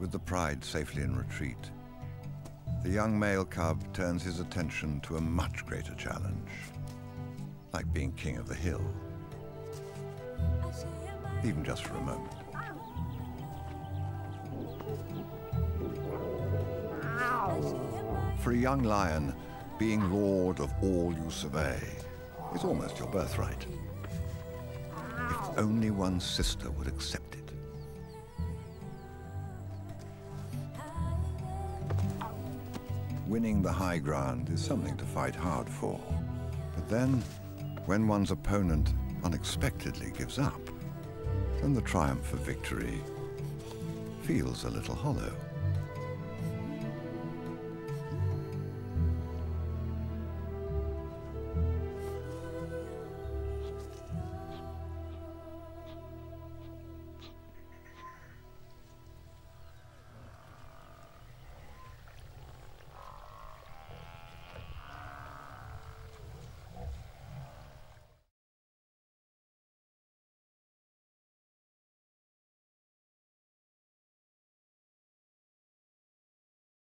with the pride safely in retreat, the young male cub turns his attention to a much greater challenge, like being king of the hill, even just for a moment. For a young lion, being lord of all you survey is almost your birthright. If only one's sister would accept it. Winning the high ground is something to fight hard for. But then, when one's opponent unexpectedly gives up, then the triumph of victory feels a little hollow.